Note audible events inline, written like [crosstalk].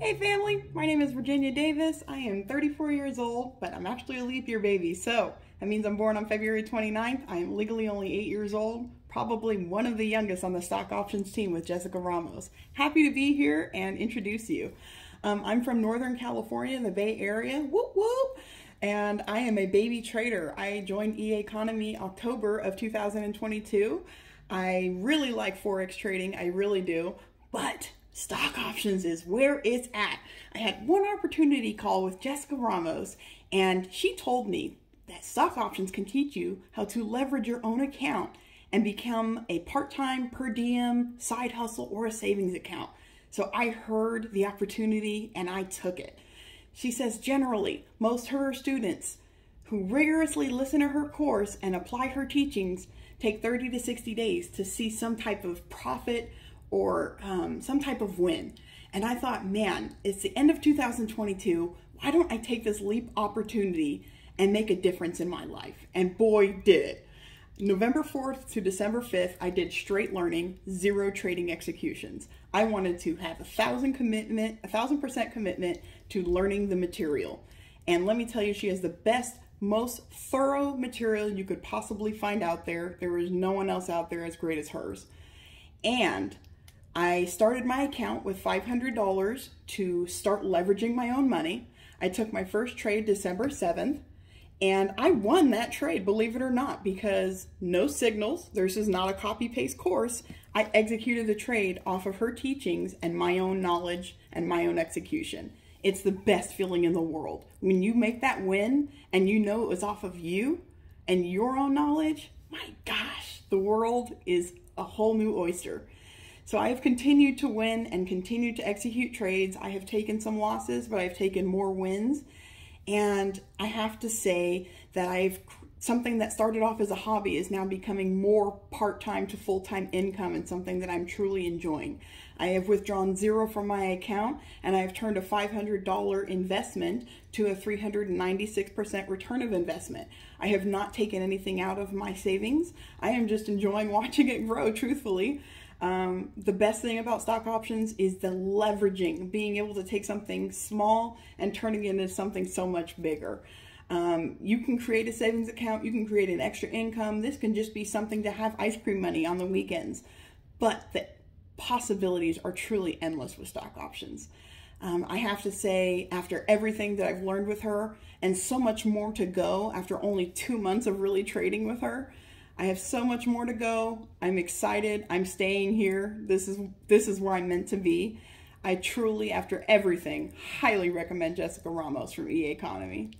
Hey family, my name is Virginia Davis. I am 34 years old, but I'm actually a leap year baby. So that means I'm born on February 29th. I am legally only eight years old, probably one of the youngest on the stock options team with Jessica Ramos. Happy to be here and introduce you. Um, I'm from Northern California, the Bay Area. Whoop whoop! And I am a baby trader. I joined EA Economy October of 2022. I really like Forex trading, I really do. But stock options is where it's at. I had one opportunity call with Jessica Ramos, and she told me that stock options can teach you how to leverage your own account and become a part time, per diem, side hustle, or a savings account. So I heard the opportunity and I took it. She says generally, most of her students who rigorously listen to her course and apply her teachings take 30 to 60 days to see some type of profit or um, some type of win. And I thought, man, it's the end of 2022. Why don't I take this leap opportunity and make a difference in my life? And boy, did it. November 4th to December 5th, I did straight learning, zero trading executions. I wanted to have a thousand commitment, a thousand percent commitment to learning the material. And let me tell you, she has the best, most thorough material you could possibly find out there. There is no one else out there as great as hers. And I started my account with $500 to start leveraging my own money. I took my first trade December 7th and I won that trade, believe it or not, because no signals, this is not a copy paste course. I executed the trade off of her teachings and my own knowledge and my own execution. It's the best feeling in the world. When you make that win and you know it was off of you and your own knowledge, my gosh, the world is a whole new oyster. So I have continued to win and continued to execute trades. I have taken some losses, but I've taken more wins. And I have to say that I've something that started off as a hobby is now becoming more part-time to full-time income and something that I'm truly enjoying. I have withdrawn zero from my account and I've turned a $500 investment to a 396% return of investment. I have not taken anything out of my savings. I am just enjoying [laughs] watching it grow, truthfully. Um, the best thing about stock options is the leveraging, being able to take something small and turning it into something so much bigger. Um, you can create a savings account, you can create an extra income. This can just be something to have ice cream money on the weekends. But the possibilities are truly endless with stock options. Um, I have to say, after everything that I've learned with her and so much more to go after only two months of really trading with her, I have so much more to go. I'm excited. I'm staying here. This is this is where I'm meant to be. I truly, after everything, highly recommend Jessica Ramos from EA Economy.